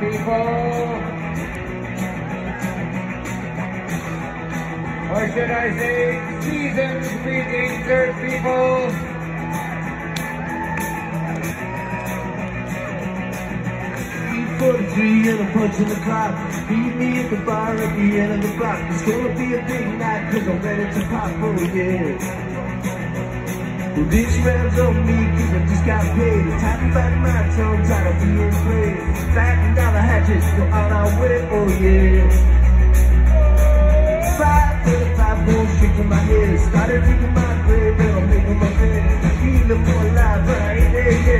people. Or should I say, seasoned greetings, dirt people. Forty-three and a punch in the clock Meet me at the bar at the end of the block It's gonna be a big night cause I'm ready to pop, oh yeah This round's on me I just got paid to bite my tongue, tired of being played Batten down the hatches, go on our way, oh yeah Five thirty-five bullshit from my head Started digging my grave and I'm making my bed. Feeling more alive but I ain't there yet,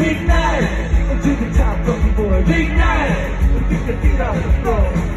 Big night, to the top of the board. Big night, kick the